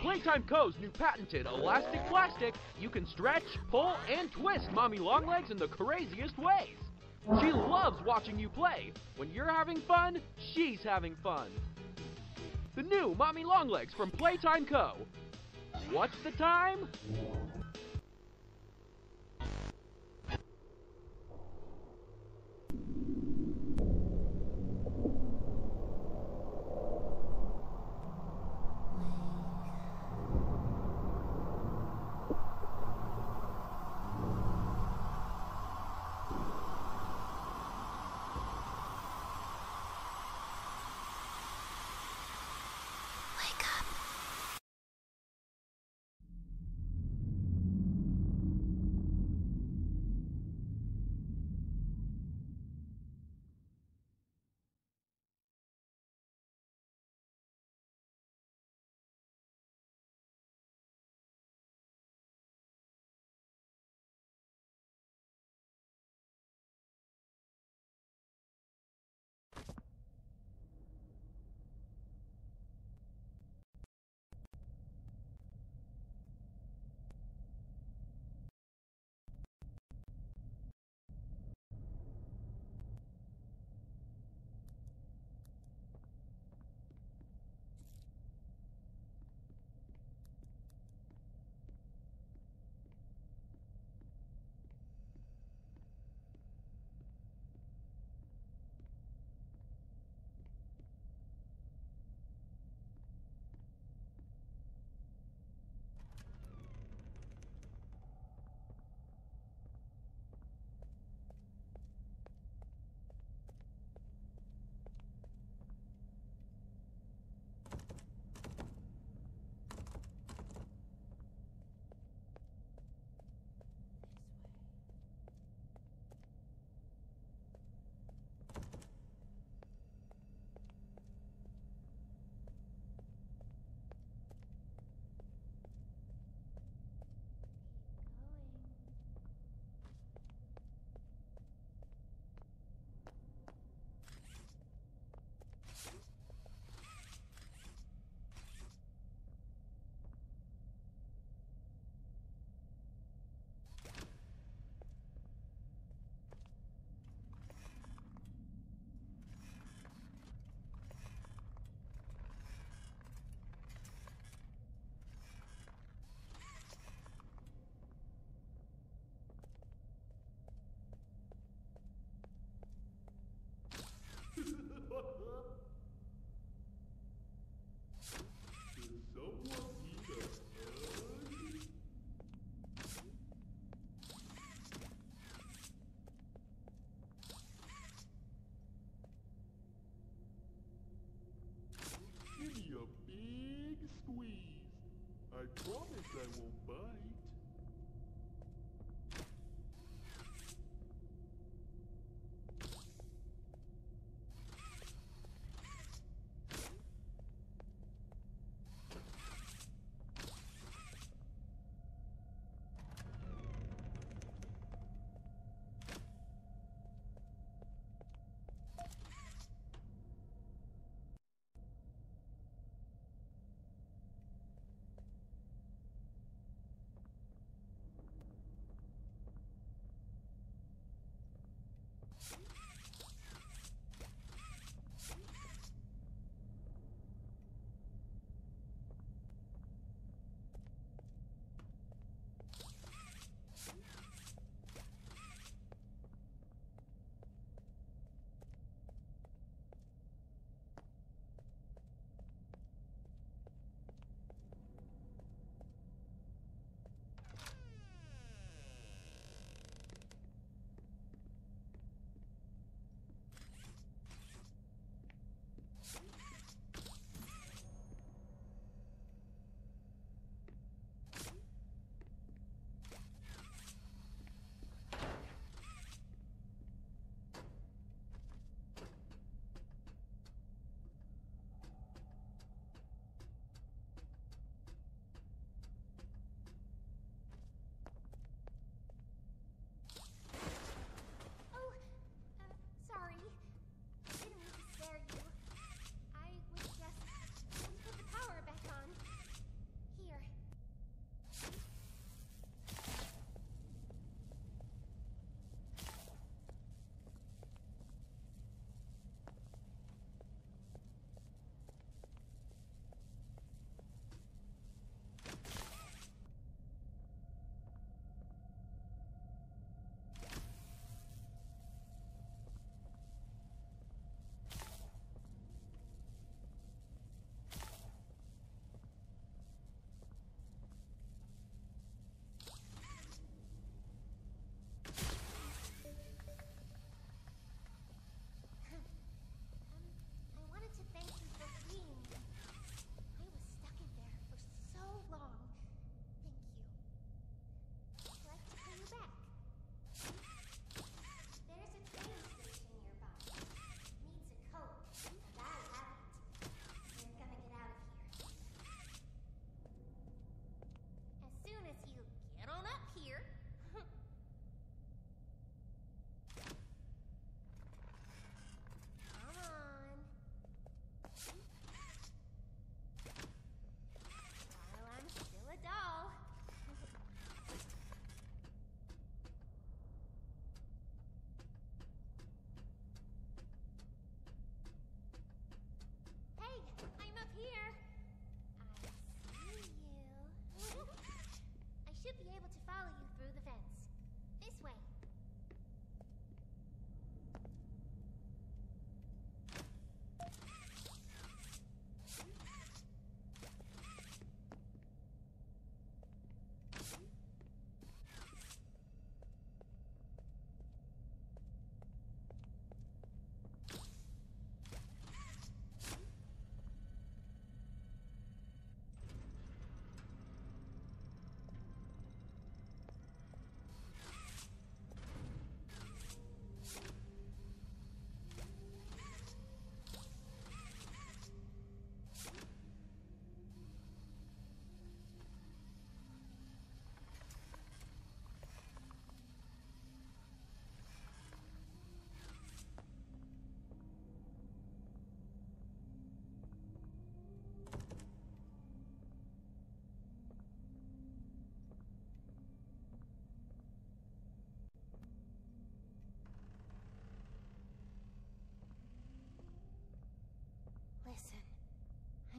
Playtime Co.'s new patented elastic plastic, you can stretch, pull, and twist Mommy Longlegs in the craziest ways. She loves watching you play. When you're having fun, she's having fun. The new Mommy Longlegs from Playtime Co. What's the time?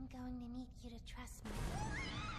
I'm going to need you to trust me.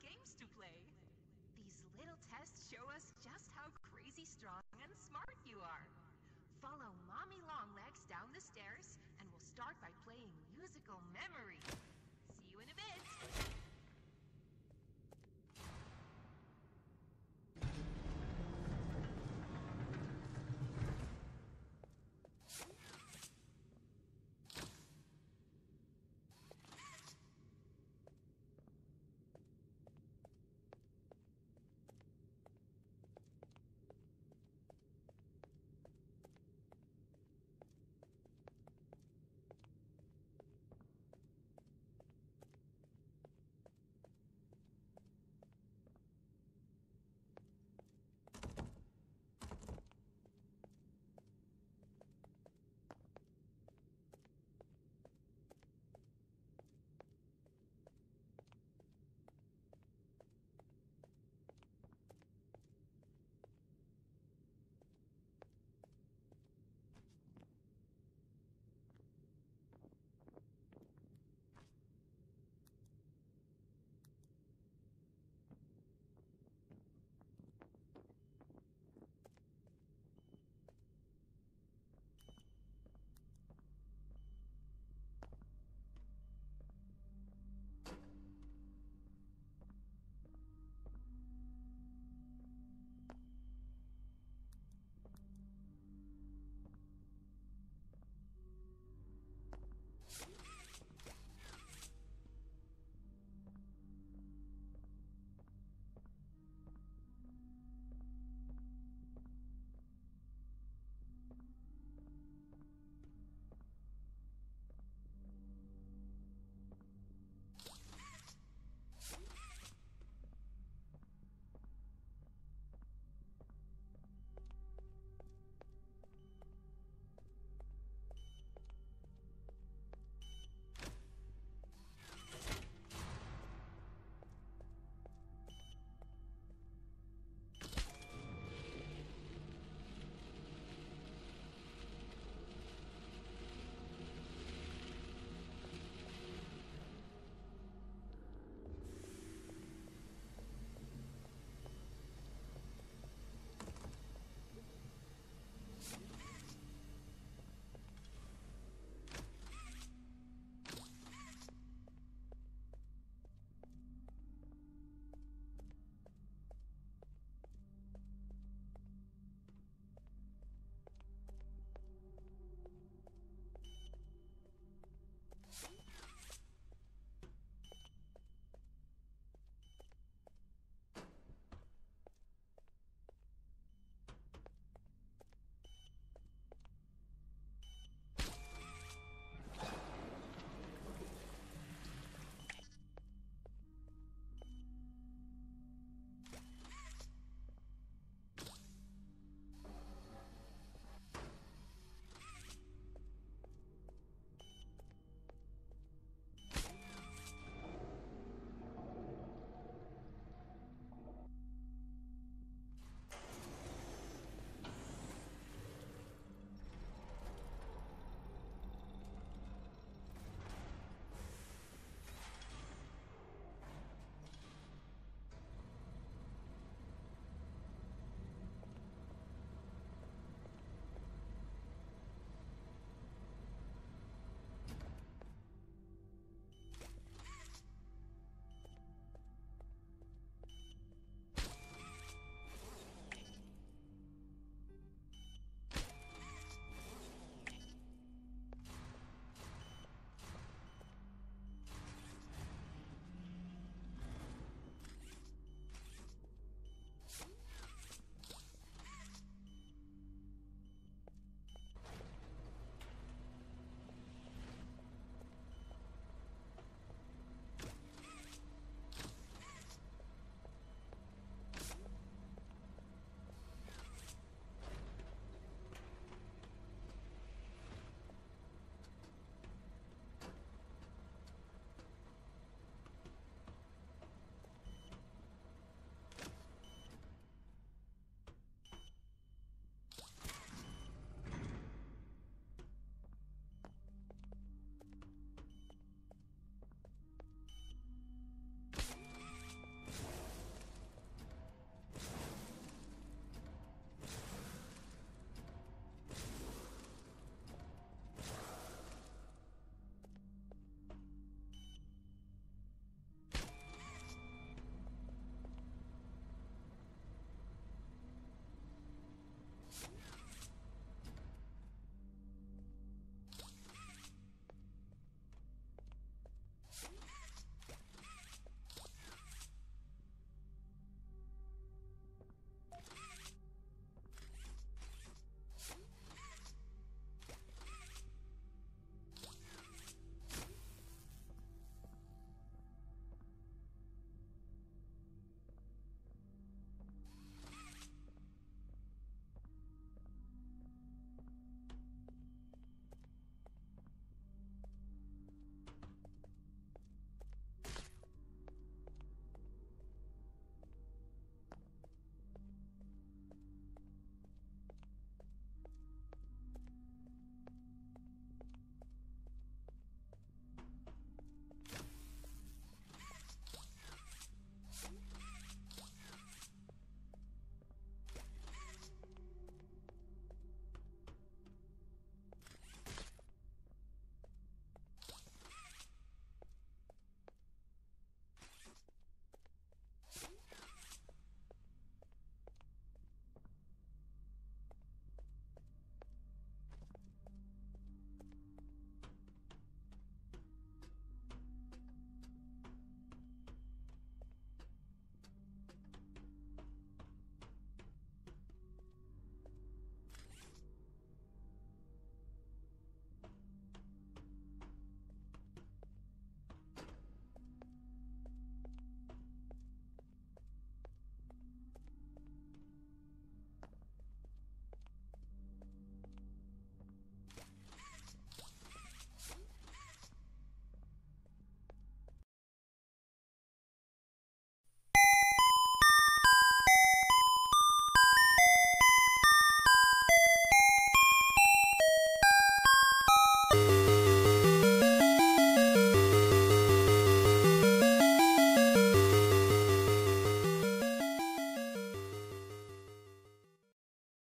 games to play. These little tests show us just how crazy strong and smart you are. Follow Mommy Longlegs down the stairs, and we'll start by playing musical memory. See you in a bit.